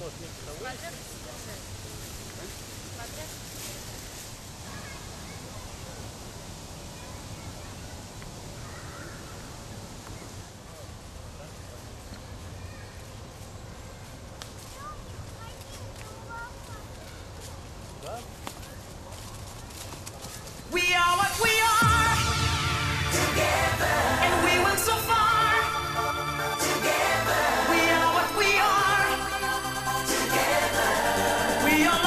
Pomóż mi w be on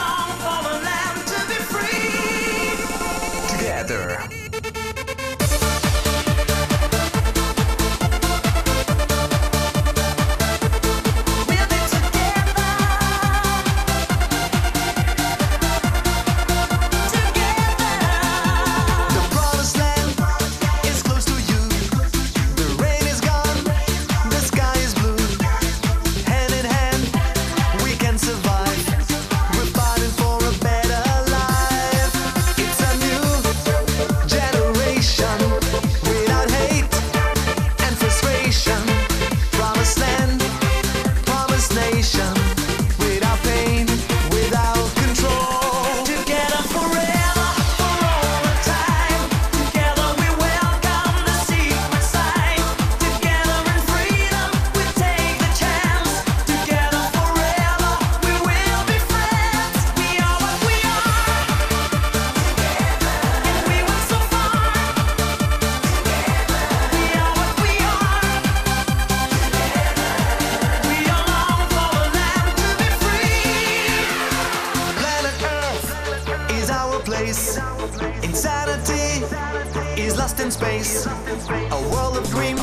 in space. A world of dreams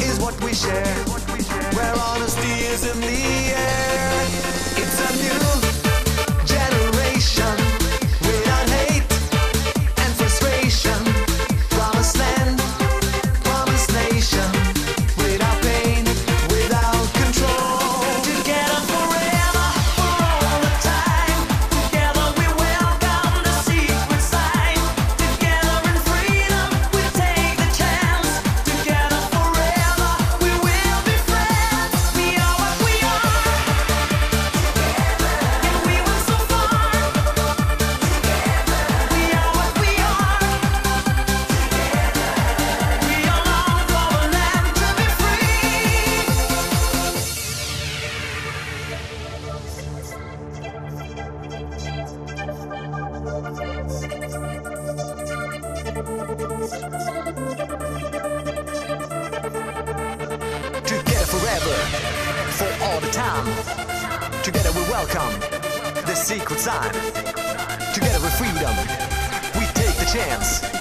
is what we share. Welcome, the secret sign. Together with freedom, we take the chance.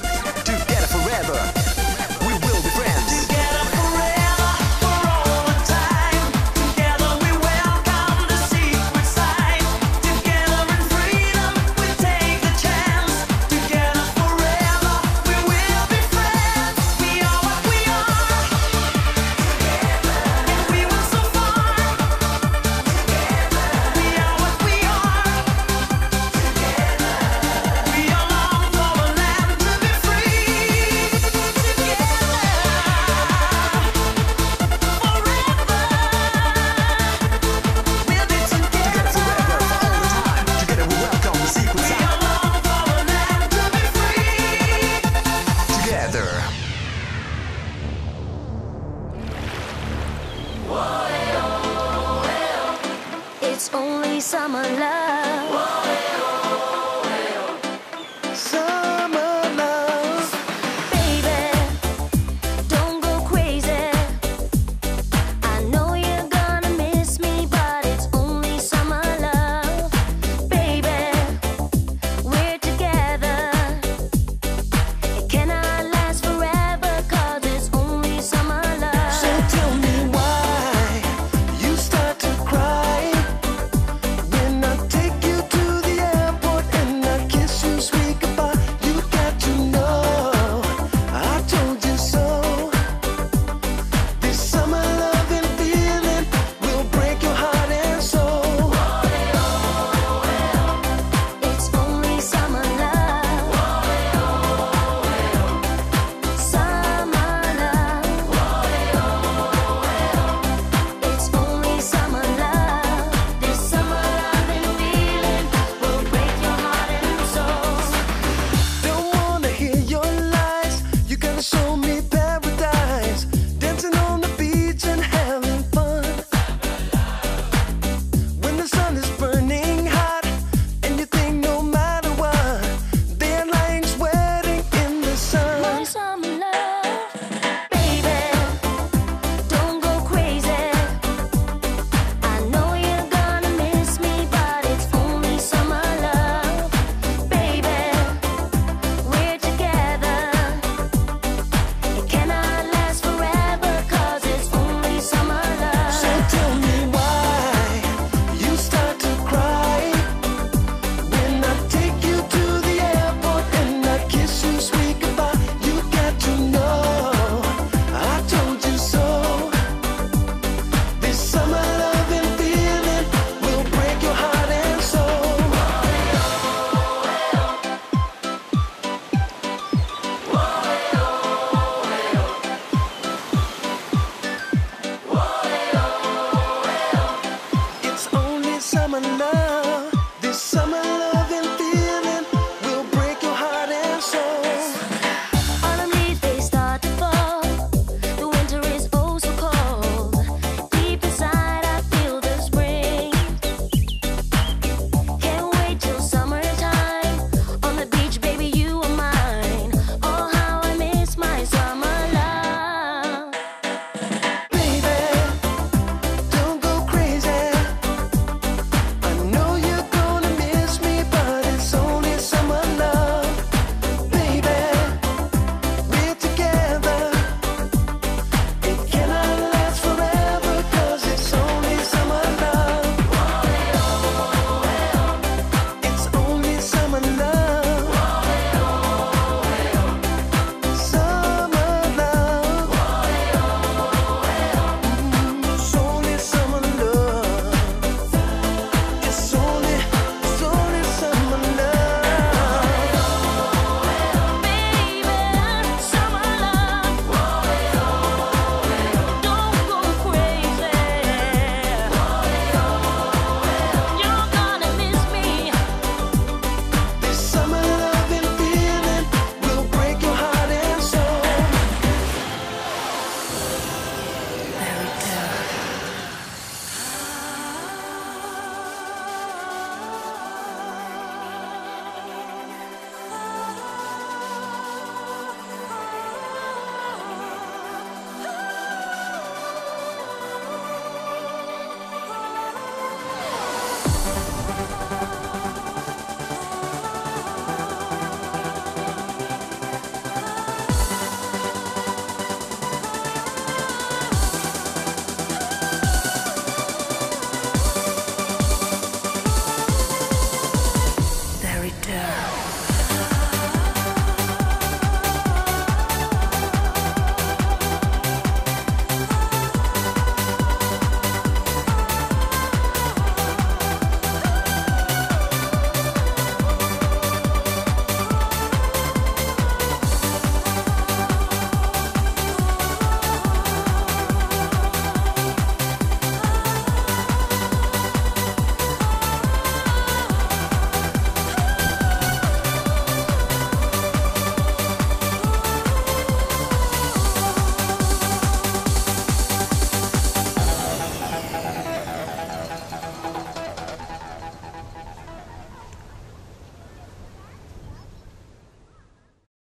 It's only summer love. Whoa, whoa. summer